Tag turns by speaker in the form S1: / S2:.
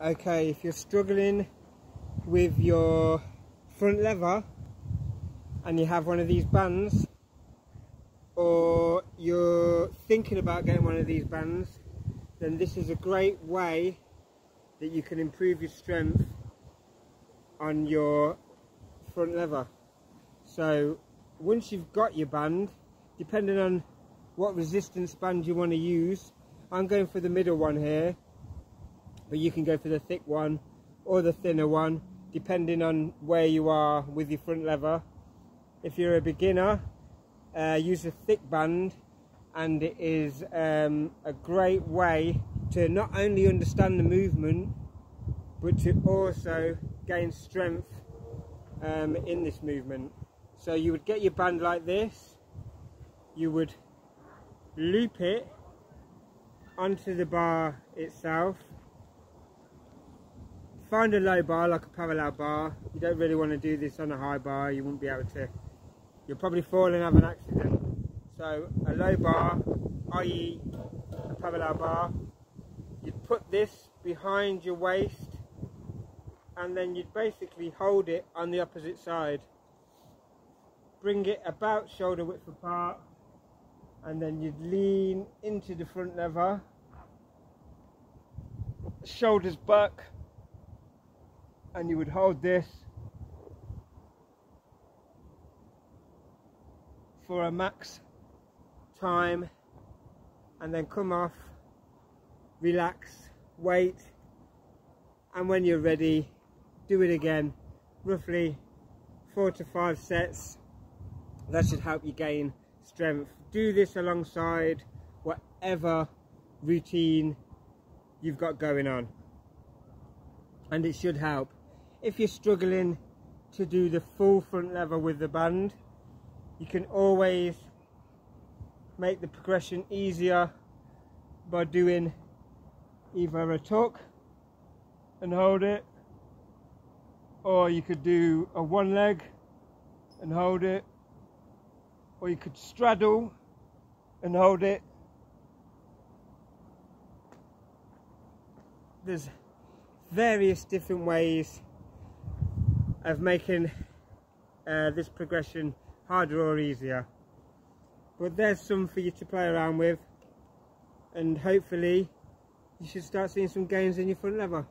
S1: okay if you're struggling with your front lever and you have one of these bands or you're thinking about getting one of these bands then this is a great way that you can improve your strength on your front lever. So once you've got your band depending on what resistance band you want to use I'm going for the middle one here but you can go for the thick one or the thinner one depending on where you are with your front lever. If you're a beginner uh, use a thick band and it is um, a great way to not only understand the movement but to also gain strength um, in this movement. So you would get your band like this. You would loop it onto the bar itself find a low bar like a parallel bar. You don't really want to do this on a high bar you won't be able to. You'll probably fall and have an accident. So a low bar i.e a parallel bar you'd put this behind your waist and then you'd basically hold it on the opposite side. Bring it about shoulder width apart and then you'd lean into the front lever. Shoulders back and you would hold this for a max time and then come off relax wait and when you're ready do it again. Roughly four to five sets that should help you gain strength. Do this alongside whatever routine you've got going on and it should help if you're struggling to do the full front lever with the band you can always make the progression easier by doing either a tuck and hold it or you could do a one leg and hold it or you could straddle and hold it. There's various different ways of making uh, this progression harder or easier. But there's some for you to play around with and hopefully you should start seeing some gains in your front lever